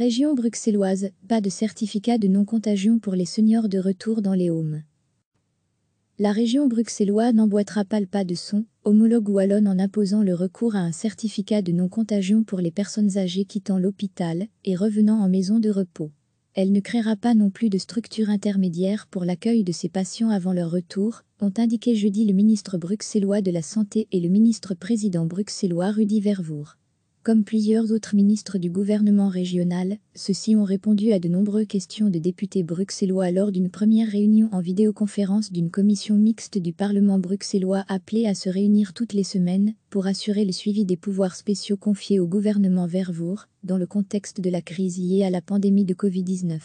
Région bruxelloise, pas de certificat de non-contagion pour les seniors de retour dans les homes. La région bruxelloise n'emboîtera pas le pas de son homologue wallonne en imposant le recours à un certificat de non-contagion pour les personnes âgées quittant l'hôpital et revenant en maison de repos. Elle ne créera pas non plus de structure intermédiaire pour l'accueil de ces patients avant leur retour, ont indiqué jeudi le ministre bruxellois de la Santé et le ministre-président bruxellois Rudy Vervoer. Comme plusieurs autres ministres du gouvernement régional, ceux-ci ont répondu à de nombreuses questions de députés bruxellois lors d'une première réunion en vidéoconférence d'une commission mixte du Parlement bruxellois appelée à se réunir toutes les semaines pour assurer le suivi des pouvoirs spéciaux confiés au gouvernement Vervoer dans le contexte de la crise liée à la pandémie de Covid-19.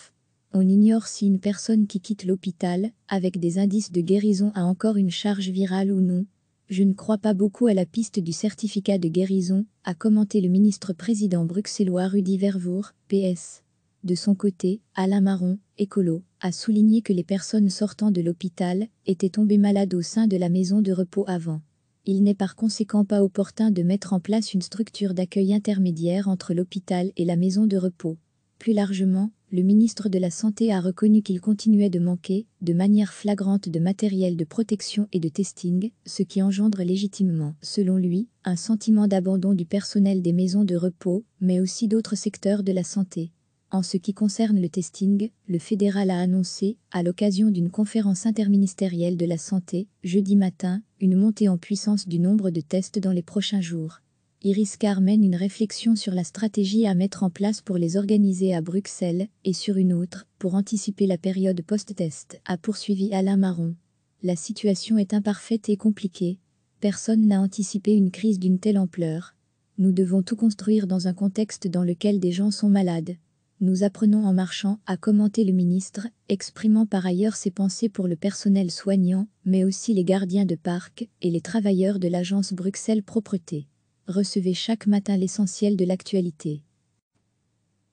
On ignore si une personne qui quitte l'hôpital, avec des indices de guérison a encore une charge virale ou non, je ne crois pas beaucoup à la piste du certificat de guérison, a commenté le ministre-président bruxellois Rudy Vervoer, PS. De son côté, Alain Marron, écolo, a souligné que les personnes sortant de l'hôpital étaient tombées malades au sein de la maison de repos avant. Il n'est par conséquent pas opportun de mettre en place une structure d'accueil intermédiaire entre l'hôpital et la maison de repos. Plus largement, le ministre de la Santé a reconnu qu'il continuait de manquer, de manière flagrante, de matériel de protection et de testing, ce qui engendre légitimement, selon lui, un sentiment d'abandon du personnel des maisons de repos, mais aussi d'autres secteurs de la santé. En ce qui concerne le testing, le fédéral a annoncé, à l'occasion d'une conférence interministérielle de la santé, jeudi matin, une montée en puissance du nombre de tests dans les prochains jours. Iris Carr mène une réflexion sur la stratégie à mettre en place pour les organiser à Bruxelles et sur une autre, pour anticiper la période post-test, a poursuivi Alain Marron. La situation est imparfaite et compliquée. Personne n'a anticipé une crise d'une telle ampleur. Nous devons tout construire dans un contexte dans lequel des gens sont malades. Nous apprenons en marchant, a commenté le ministre, exprimant par ailleurs ses pensées pour le personnel soignant, mais aussi les gardiens de parc et les travailleurs de l'agence Bruxelles Propreté recevez chaque matin l'essentiel de l'actualité.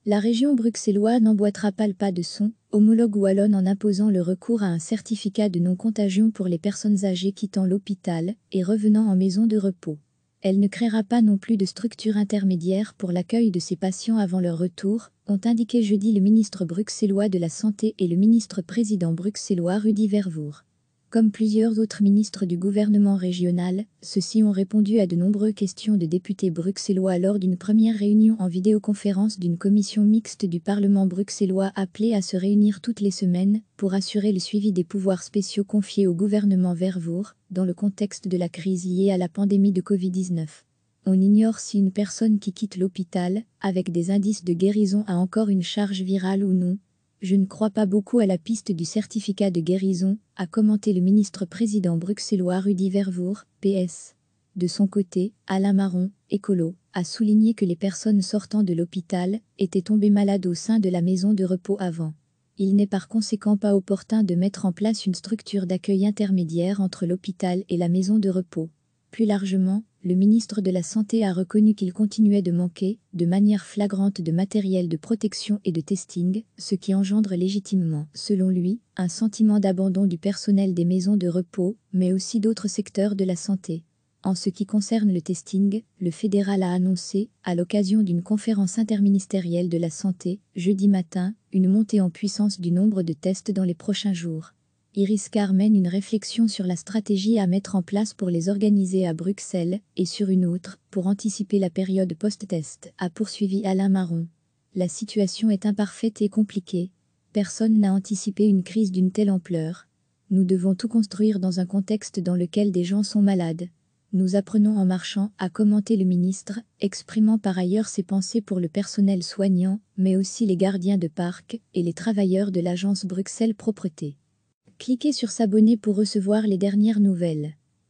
La région bruxelloise n'emboîtera pas le pas de son homologue wallonne en imposant le recours à un certificat de non-contagion pour les personnes âgées quittant l'hôpital et revenant en maison de repos. Elle ne créera pas non plus de structure intermédiaire pour l'accueil de ces patients avant leur retour, ont indiqué jeudi le ministre bruxellois de la Santé et le ministre-président bruxellois Rudy Vervoer. Comme plusieurs autres ministres du gouvernement régional, ceux-ci ont répondu à de nombreuses questions de députés bruxellois lors d'une première réunion en vidéoconférence d'une commission mixte du Parlement bruxellois appelée à se réunir toutes les semaines pour assurer le suivi des pouvoirs spéciaux confiés au gouvernement Vervoer dans le contexte de la crise liée à la pandémie de Covid-19. On ignore si une personne qui quitte l'hôpital, avec des indices de guérison a encore une charge virale ou non, je ne crois pas beaucoup à la piste du certificat de guérison, a commenté le ministre-président bruxellois Rudy Vervoer, PS. De son côté, Alain Marron, écolo, a souligné que les personnes sortant de l'hôpital étaient tombées malades au sein de la maison de repos avant. Il n'est par conséquent pas opportun de mettre en place une structure d'accueil intermédiaire entre l'hôpital et la maison de repos. Plus largement, le ministre de la Santé a reconnu qu'il continuait de manquer, de manière flagrante, de matériel de protection et de testing, ce qui engendre légitimement, selon lui, un sentiment d'abandon du personnel des maisons de repos, mais aussi d'autres secteurs de la santé. En ce qui concerne le testing, le fédéral a annoncé, à l'occasion d'une conférence interministérielle de la santé, jeudi matin, une montée en puissance du nombre de tests dans les prochains jours. Iris Carr mène une réflexion sur la stratégie à mettre en place pour les organiser à Bruxelles et sur une autre, pour anticiper la période post-test, a poursuivi Alain Marron. La situation est imparfaite et compliquée. Personne n'a anticipé une crise d'une telle ampleur. Nous devons tout construire dans un contexte dans lequel des gens sont malades. Nous apprenons en marchant, a commenté le ministre, exprimant par ailleurs ses pensées pour le personnel soignant, mais aussi les gardiens de parc et les travailleurs de l'agence Bruxelles Propreté. Cliquez sur s'abonner pour recevoir les dernières nouvelles.